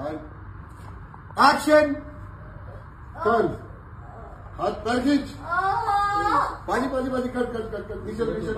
Action कर हाथ पैर खींच। पानी पानी पानी कट कट कट कट। नीचे नीचे